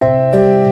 Música